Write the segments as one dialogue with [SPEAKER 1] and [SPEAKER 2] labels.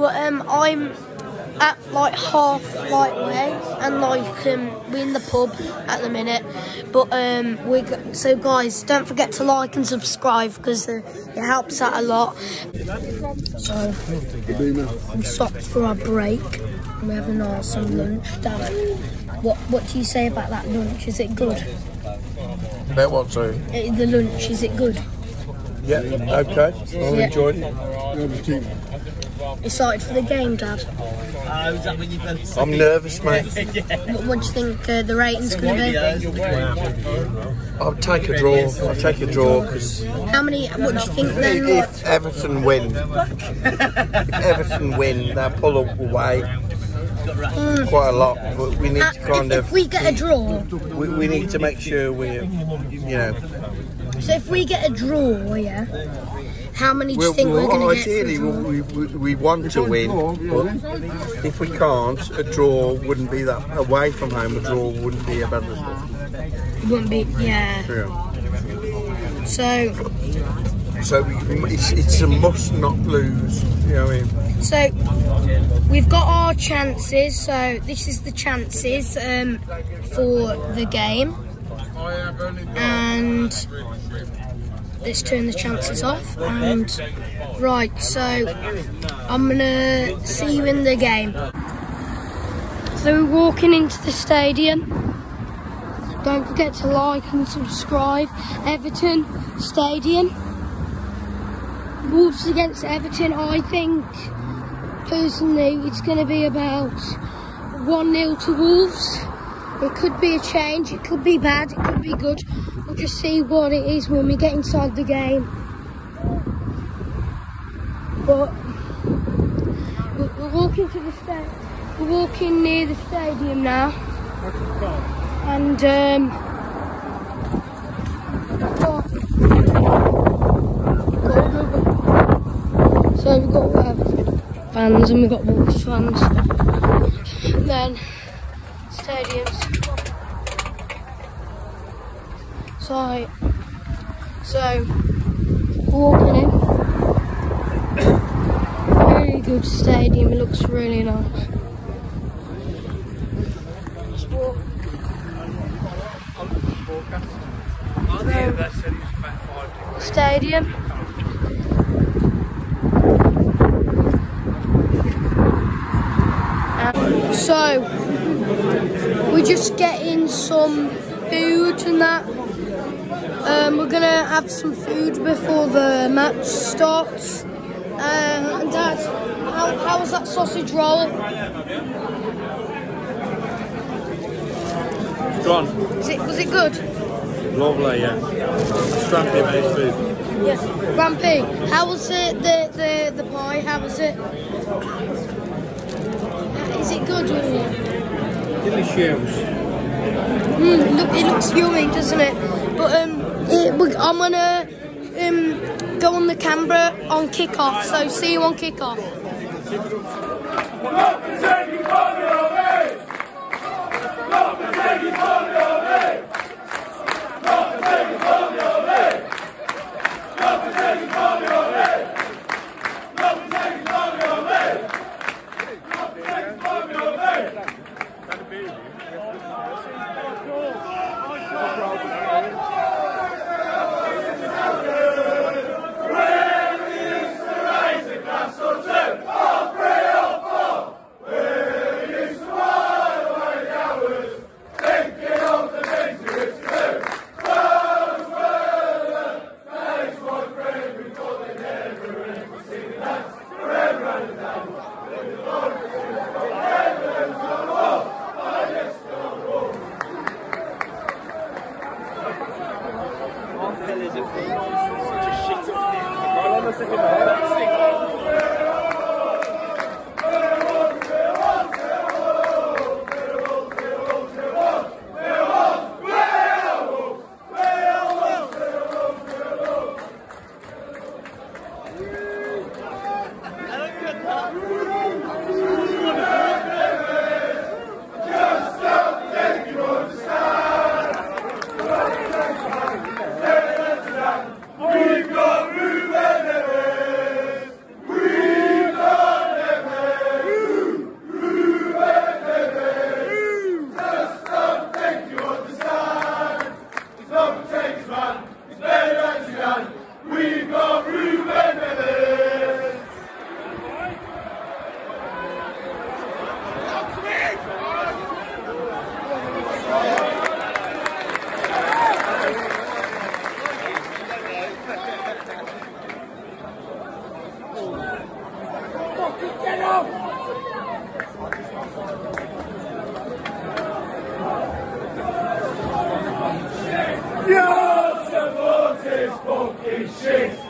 [SPEAKER 1] So um, I'm at like half like way, and like um, we're in the pub at the minute. But um, we so guys, don't forget to like and subscribe because uh, it helps out a lot. So we stopped for our break. We're having our some lunch. Dad, what what do you say about that lunch? Is it good?
[SPEAKER 2] About what, sorry?
[SPEAKER 1] Uh, The lunch is it good?
[SPEAKER 2] Yeah, okay. I
[SPEAKER 1] Yeah.
[SPEAKER 2] enjoyed it.
[SPEAKER 1] Excited for the game, Dad.
[SPEAKER 2] I'm nervous, mate.
[SPEAKER 1] What, what do you think uh, the rating's going to be?
[SPEAKER 2] I'll take a draw. I'll take a draw because
[SPEAKER 1] How many? What do you think then?
[SPEAKER 2] If Everton win, if Everton win, they'll pull away quite a lot. But we need
[SPEAKER 1] uh,
[SPEAKER 2] to kind
[SPEAKER 1] if,
[SPEAKER 2] of
[SPEAKER 1] if we get a draw,
[SPEAKER 2] we, we need to make sure we're, you know,
[SPEAKER 1] so if we get a draw, yeah, how many do you
[SPEAKER 2] we'll,
[SPEAKER 1] think we're
[SPEAKER 2] we'll,
[SPEAKER 1] going to get?
[SPEAKER 2] ideally we, we, we want to win, but if we can't, a draw wouldn't be that away from home. A draw wouldn't be a bad result.
[SPEAKER 1] Wouldn't be, yeah.
[SPEAKER 2] Yeah.
[SPEAKER 1] So,
[SPEAKER 2] So we, it's, it's a must not lose. You know what I mean?
[SPEAKER 1] so we've got our chances. So this is the chances um, for the game, and let's turn the chances off. And right, so I'm gonna see you in the game. So we're walking into the stadium. Don't forget to like and subscribe. Everton Stadium. Wolves against Everton, I think personally it's going to be about 1 0 to Wolves. It could be a change, it could be bad, it could be good. We'll just see what it is when we get inside the game. But we're, walking to the sta- we're walking near the stadium now. And um so we've got uh, fans and we've got Wolves fans. Then stadiums. So, so walking in. Very good stadium. It looks really nice. Stadium. Um, So, we're just getting some food and that. Um, we're gonna have some food before the match starts. Uh, and Dad, how, how was that sausage roll?
[SPEAKER 3] John,
[SPEAKER 1] Was it, was it good?
[SPEAKER 3] lovely, yeah. Scrappy based food.
[SPEAKER 1] Yeah. Rampy, how was it, the, the, the pie? How was it? Is it good? Or...
[SPEAKER 3] Delicious.
[SPEAKER 1] Mm, look, it looks yummy, doesn't it? But um, it, I'm gonna um go on the camera on kickoff. So see you on kickoff. Not Yes, the vote is fucking shit.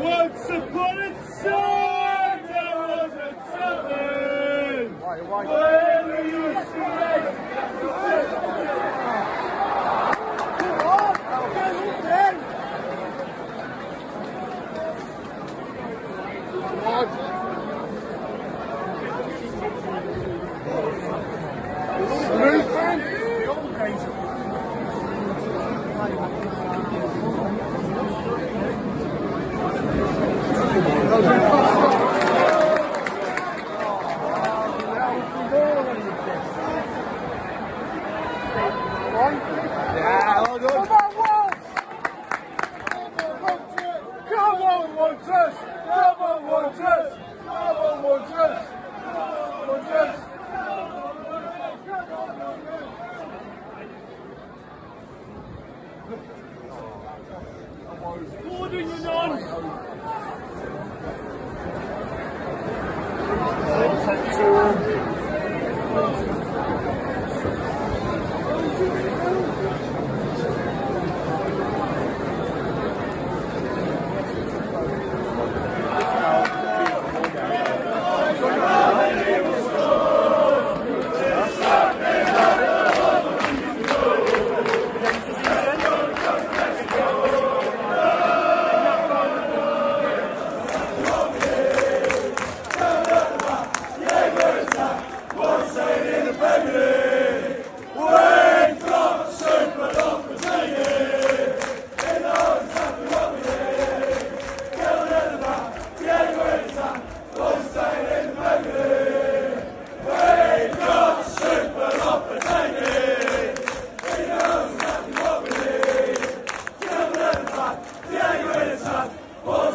[SPEAKER 1] Once upon a time, there was a tavern.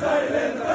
[SPEAKER 4] silent.